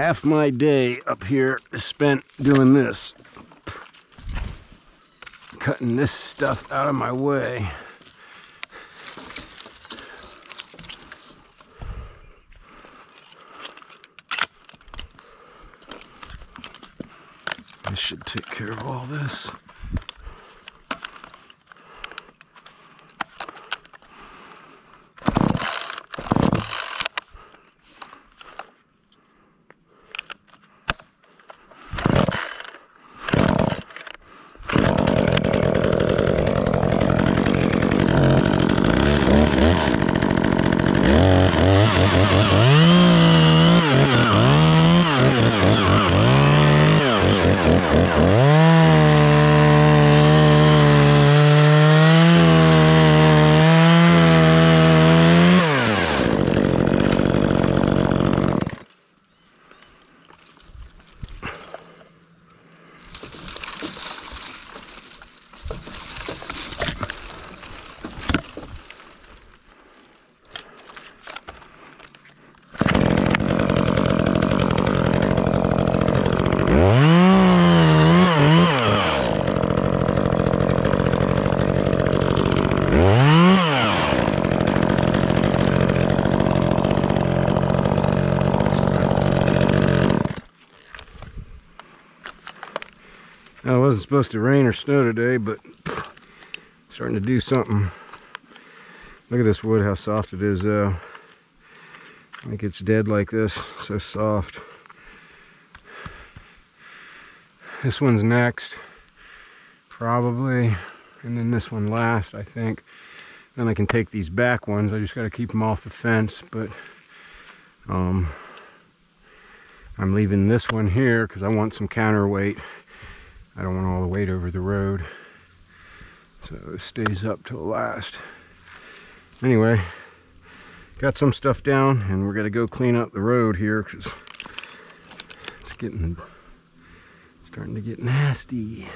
half my day up here is spent doing this. Cutting this stuff out of my way. This should take care of all this. Thank you. It wasn't supposed to rain or snow today, but starting to do something. Look at this wood, how soft it is though. Like it's dead like this, so soft. This one's next, probably, and then this one last, I think. Then I can take these back ones. I just got to keep them off the fence, but um, I'm leaving this one here because I want some counterweight. I don't want all the weight over the road. So it stays up till last. Anyway, got some stuff down and we're gonna go clean up the road here because it's getting starting to get nasty.